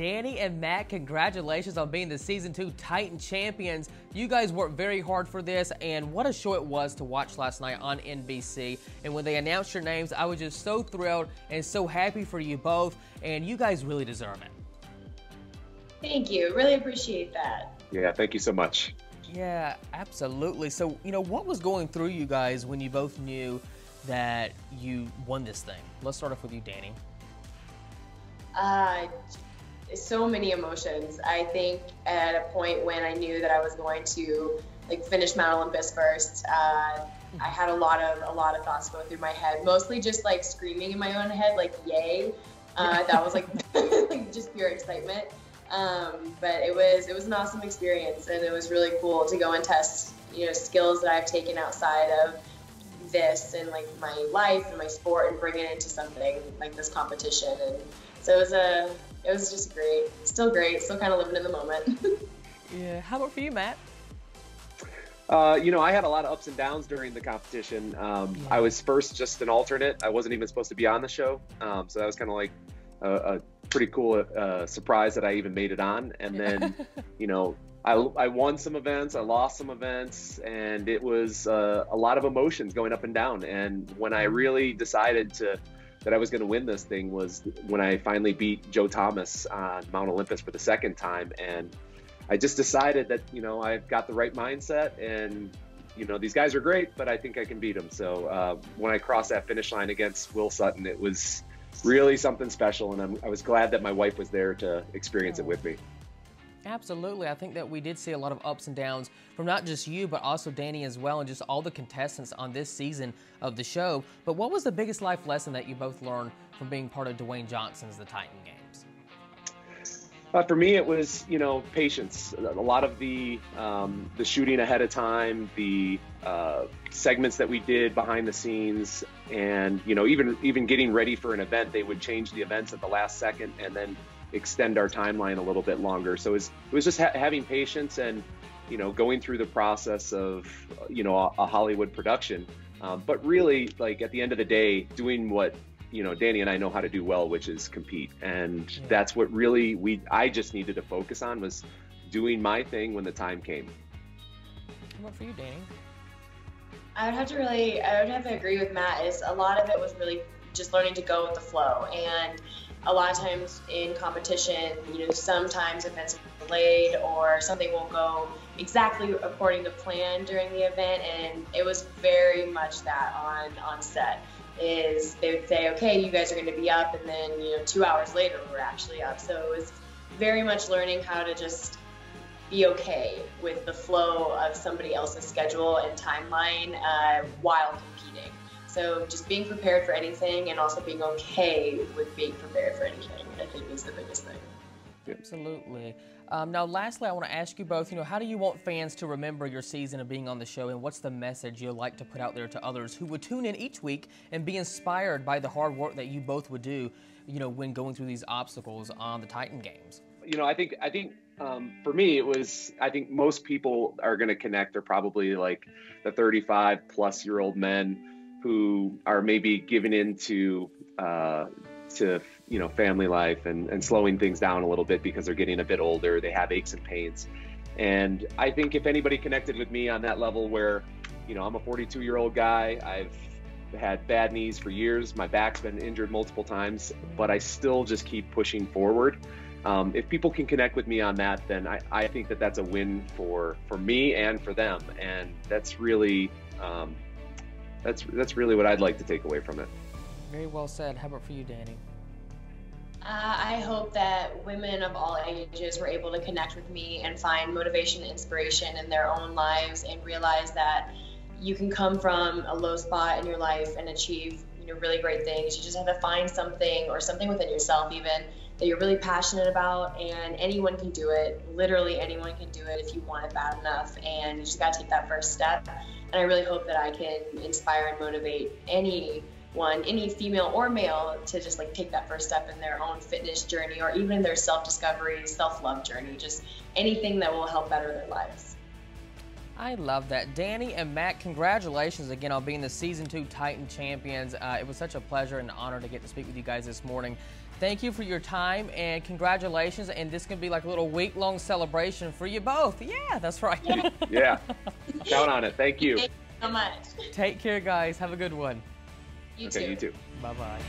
Dani and Matt, congratulations on being the season two Titan champions. You guys worked very hard for this, and what a show it was to watch last night on NBC. And when they announced your names, I was just so thrilled and so happy for you both, and you guys really deserve it. Thank you. Really appreciate that. Yeah, thank you so much. Yeah, absolutely. So, you know, what was going through you guys when you both knew that you won this thing? Let's start off with you, Dani. Uh, so many emotions. I think at a point when I knew that I was going to like finish Mount Olympus first, uh, I had a lot of a lot of thoughts going through my head. Mostly just like screaming in my own head, like "Yay!" Uh, that was like, like just pure excitement. Um, but it was it was an awesome experience, and it was really cool to go and test you know skills that I've taken outside of this and like my life and my sport and bring it into something like this competition. And so it was a it was just great, still great, still kind of living in the moment. yeah. How about for you, Matt? Uh, you know, I had a lot of ups and downs during the competition. Um, yeah. I was first just an alternate. I wasn't even supposed to be on the show, um, so that was kind of like a, a pretty cool uh, surprise that I even made it on. And then, you know, I, I won some events, I lost some events, and it was uh, a lot of emotions going up and down. And when I really decided to that I was going to win this thing was when I finally beat Joe Thomas on Mount Olympus for the second time, and I just decided that you know I've got the right mindset and you know these guys are great, but I think I can beat them. So uh, when I crossed that finish line against Will Sutton, it was really something special, and I'm, i was glad that my wife was there to experience it with me. Absolutely. I think that we did see a lot of ups and downs from not just you, but also Dani as well, and just all the contestants on this season of the show. But what was the biggest life lesson that you both learned from being part of Dwayne Johnson's The Titan Games? Uh, for me, it was you know patience. A lot of the um, the shooting ahead of time, the uh, segments that we did behind the scenes, and you know even even getting ready for an event, they would change the events at the last second, and then extend our timeline a little bit longer. So it was, it was just ha- having patience and you know going through the process of you know a, a Hollywood production. Um, but really, like at the end of the day, doing what you know Dani and I know how to do well, which is compete, and yeah. that's what really we I just needed to focus on was doing my thing when the time came. What for you, Dani? I would have to really, I would have to agree with Matt. Is a lot of it was really just learning to go with the flow, and a lot of times in competition, you know, sometimes events are delayed or something won't go exactly according to plan during the event, and it was very much that on on set is they would say, okay, you guys are going to be up, and then you know two hours later we're actually up. So it was very much learning how to just be okay with the flow of somebody else's schedule and timeline uh, while competing. So just being prepared for anything and also being okay with being prepared for anything, I think is the biggest thing. Absolutely. Um, now, lastly, I want to ask you both, you know, how do you want fans to remember your season of being on the show, and what's the message you'd like to put out there to others who would tune in each week and be inspired by the hard work that you both would do, you know, when going through these obstacles on the Titan Games? You know, I think I think um, for me, it was, I think most people are going to connect. They're probably like the 35 plus year old men who are maybe giving into uh, to you know family life and, and slowing things down a little bit because they're getting a bit older they have aches and pains. And i think if anybody connected with me on that level where you know i'm a 42 year old guy i've had bad knees for years my back's been injured multiple times but i still just keep pushing forward. Um, if people can connect with me on that then I, I think that that's a win for for me and for them. And that's really um, that's that's really what I'd like to take away from it. Very well said. How about for you, Dani? Uh, I hope that women of all ages were able to connect with me and find motivation and inspiration in their own lives and realize that you can come from a low spot in your life and achieve really great things. You just have to find something or something within yourself even that you're really passionate about and anyone can do it. Literally anyone can do it if you want it bad enough and you just got to take that first step. And I really hope that I can inspire and motivate anyone, any female or male, to just like take that first step in their own fitness journey or even their self discovery, self love journey, just anything that will help better their lives. I love that. Dani and Matt, congratulations again on being the Season 2 Titan champions. Uh, it was such a pleasure and honor to get to speak with you guys this morning. Thank you for your time and congratulations. And this can be like a little week long celebration for you both. Yeah, that's right. yeah. Count on it. Thank you. Thank you so much. Take care, guys. Have a good one. You okay, too. you too. Bye bye.